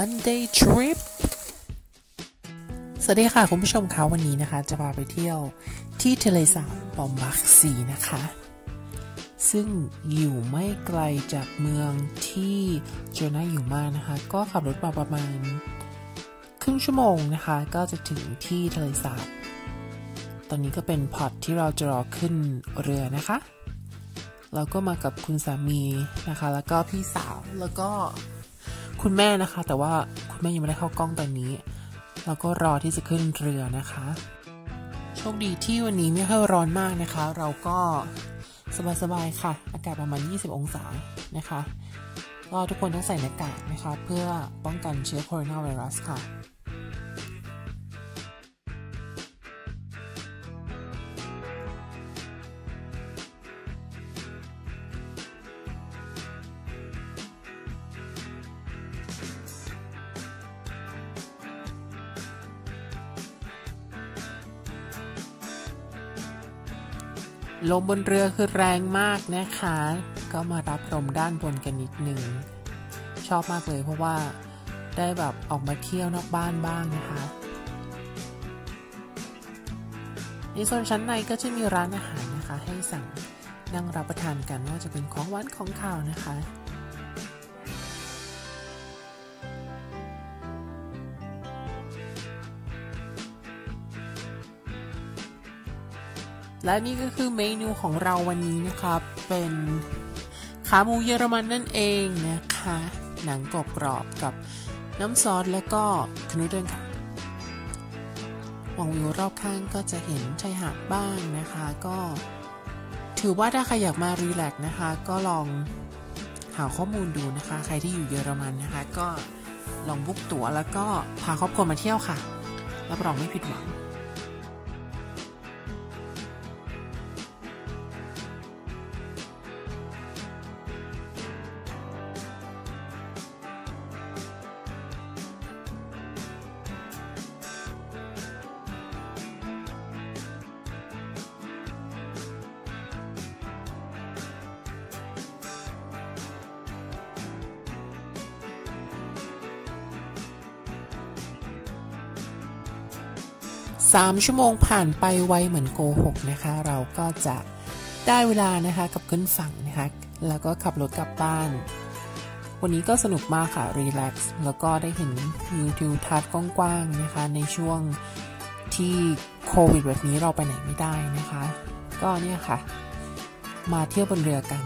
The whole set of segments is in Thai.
one day trip สวัสดีค่ะคุณผู้ชมคะวันนี้นะคะ จะพาไปเที่ยวที่ทะเลสาบบอมบักซีนะคะ ซึ่งอยู่ไม่ไกลจากเมืองที่โจนาอยู่มากนะคะ ก็ขับรถมาประมาณ ครึ่งชั่วโมงนะคะ ก็จะถึงที่ทะเลสาบ ตอนนี้ก็เป็นพอร์ตที่เราจะรอขึ้นเรือนะคะเราก็มากับคุณสามีนะคะ แล้วก็พี่สาว แล้วก็ คุณแม่นะคะ แต่ว่าคุณแม่ยังไม่ได้เข้ากล้องตอนนี้ เราก็รอที่จะขึ้นเรือนะคะ โชคดีที่วันนี้ไม่ค่อยร้อนมากนะคะ เราก็สบายๆค่ะ อากาศประมาณ 20 องศานะคะก็ทุกคนต้องใส่หน้ากากนะคะ เพื่อป้องกันเชื้อโคโรนาไวรัสค่ะ ลมบนเรือคือแรงมากนะคะ ก็มารับลมด้านบนกันนิดหนึ่ง ชอบมากเลยเพราะว่าได้แบบออกมาเที่ยวนอกบ้านบ้างนะคะในโซนชั้นในก็จะมีร้านอาหารนะคะ ให้สั่งนั่งรับประทานกันว่าจะเป็นของหวานของข้าวนะคะ และนี่ก็คือเมนูของเราวันนี้นะครับ เป็นขาหมูเยอรมันนั่นเองนะคะ หนังกรอบกรอบกับน้ำซอสและก็คนุเดินค่ะมองวิวรอบข้างก็จะเห็นชายหาดบ้างนะคะ ก็ ถือว่าถ้าใครอยากมา relax นะคะ ก็ลองหาข้อมูลดูนะคะ ใครที่อยู่เยอรมันนะคะ ก็ลอง book ตั๋วแล้วก็พาครอบครัวมาเที่ยวค่ะรับรองไม่ผิดหวัง สามชั่วโมงผ่านไปไวเหมือนโกหกนะคะ เราก็จะได้เวลานะคะกับขึ้นฝั่งนะคะ แล้วก็ขับรถกลับบ้าน วันนี้ก็สนุกมากค่ะ รีแลกซ์ แล้วก็ได้เห็นวิวทิวทัศน์กว้างๆนะคะ ในช่วงที่โควิดแบบนี้เราไปไหนไม่ได้นะคะ ก็เนี่ยค่ะ มาเที่ยวบนเรือกัน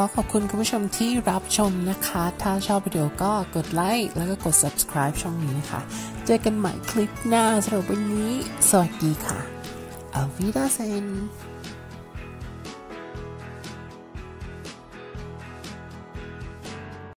อขอบคุณคุณผู้ชมที่รับชมนะคะ ถ้าชอบวิดีโอก็กดไลค์แล้วก็กด subscribe ช่องนี้นะคะ เจอกันใหม่คลิปหน้าสำหรับวันนี้ สวัสดีค่ะอวิรัชเซน